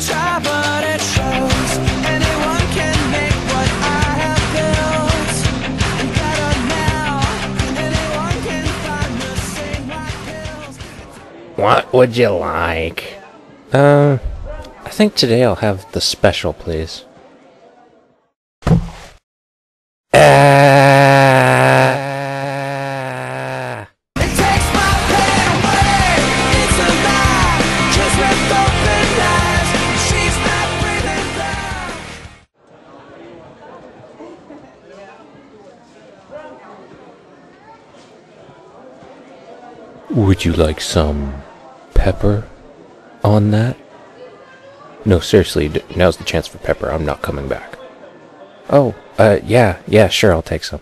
try, but it shows. Anyone can make what I have built. And better now, anyone can find the same white pills. What would you like? Uh, I think today I'll have the special, please. Would you like some pepper on that? No, seriously, now's the chance for pepper. I'm not coming back. Oh, uh, yeah, yeah, sure, I'll take some.